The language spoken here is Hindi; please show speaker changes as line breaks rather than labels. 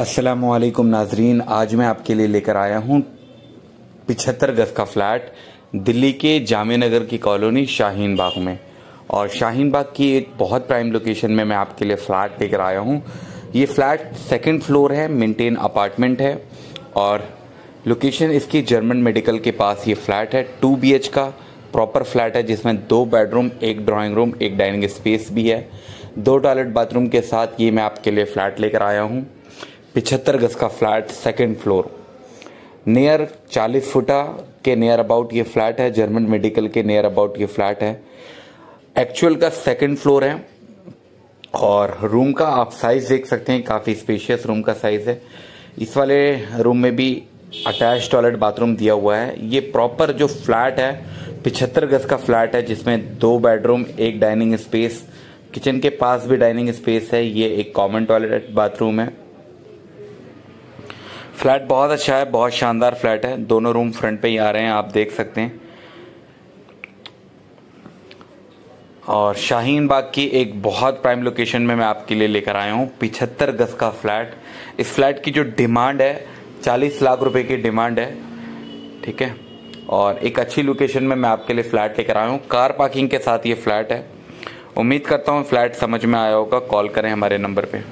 असलकुम नाजरीन आज मैं आपके लिए लेकर आया हूँ पिछहत्तर गज का फ्लैट दिल्ली के जामे नगर की कॉलोनी शाहीन बाग में। और शाहीन बाग की एक बहुत प्राइम लोकेशन में मैं आपके लिए फ़्लैट लेकर आया हूँ। ये फ्लैट सेकंड फ्लोर है मेंटेन अपार्टमेंट है। और लोकेशन इसकी जर्मन मेडिकल के पास ये फ्लैट है। टू बी का प्रॉपर फ्लैट है, जिसमें दो बेडरूम एक ड्राइंग रूम एक डाइनिंग स्पेस भी है। दो टॉयलेट बाथरूम के साथ ये मैं आपके लिए फ़्लैट लेकर आया हूँ। पिछहत्तर गज का फ्लैट सेकेंड फ्लोर नियर 40 फुटा के नियर अबाउट ये फ्लैट है जर्मन मेडिकल के नियर अबाउट ये फ्लैट है। एक्चुअल का सेकेंड फ्लोर है और रूम का आप साइज़ देख सकते हैं, काफ़ी स्पेशियस रूम का साइज़ है। इस वाले रूम में भी अटैच टॉयलेट बाथरूम दिया हुआ है। ये प्रॉपर जो फ्लैट है, पिछहत्तर गज का फ्लैट है, जिसमें दो बेडरूम एक डाइनिंग स्पेस किचन के पास भी डाइनिंग स्पेस है। ये एक कॉमन टॉयलेट बाथरूम है। फ्लैट बहुत अच्छा है, बहुत शानदार फ्लैट है। दोनों रूम फ्रंट पे ही आ रहे हैं, आप देख सकते हैं। और शाहीन बाग की एक बहुत प्राइम लोकेशन में मैं आपके लिए लेकर आया हूँ, पिछहत्तर गज का फ्लैट। इस फ्लैट की जो डिमांड है, चालीस लाख रुपए की डिमांड है, ठीक है? और एक अच्छी लोकेशन में मैं आपके लिए फ्लैट लेकर आया हूँ। कार पार्किंग के साथ ये फ्लैट है। उम्मीद करता हूँ फ्लैट समझ में आया होगा, कॉल करें हमारे नंबर पे।